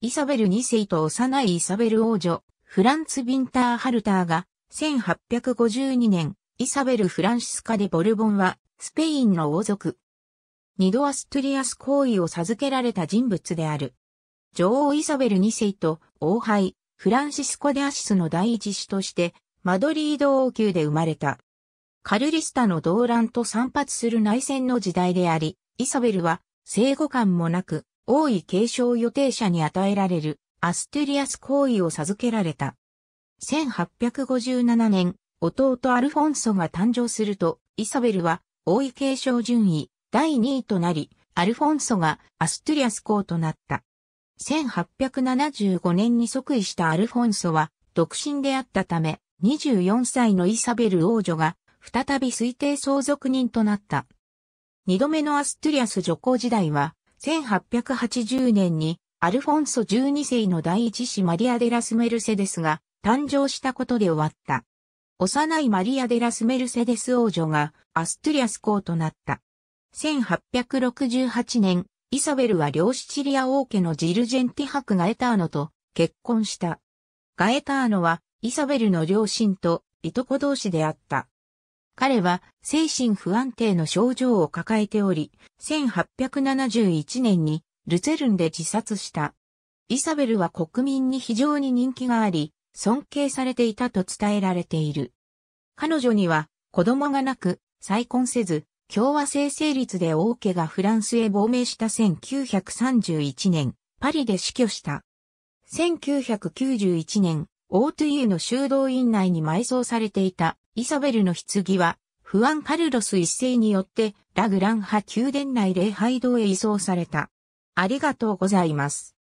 イサベル2世と幼いイサベル王女、フランツ・ヴィンターハルターが、1852年、イサベル・フランシスカ・デ・ボルボンは、スペインの王族。二度アストゥリアス公位を授けられた人物である。女王イサベル2世と王配、フランシスコ・デ・アシスの第一子として、マドリード王宮で生まれた。カルリスタの動乱と散発する内戦の時代であり、イサベルは生後間もなく、王位継承予定者に与えられるアストゥリアス公位を授けられた。1857年、弟アルフォンソが誕生すると、イサベルは王位継承順位第2位となり、アルフォンソがアストゥリアス公となった。1875年に即位したアルフォンソは独身であったため、24歳のイサベル王女が再び推定相続人となった。二度目のアストゥリアス女公時代は、1880年にアルフォンソ12世の第一子マリア・デラス・メルセデスが誕生したことで終わった。幼いマリア・デラス・メルセデス王女がアストゥリアス公となった。1868年、イサベルは両シチリア王家のジルジェンティ伯ガエターノと結婚した。ガエターノはイサベルの両親といとこ同士であった。彼は精神不安定の症状を抱えており、1871年にルツェルンで自殺した。イサベルは国民に非常に人気があり、尊敬されていたと伝えられている。彼女には子供がなく再婚せず、共和制成立で王家がフランスへ亡命した1931年、パリで死去した。1991年、オートゥイの修道院内に埋葬されていたイサベルの棺は、フアン・カルロス一世によってラグラン派宮殿内礼拝堂へ移送された。ありがとうございます。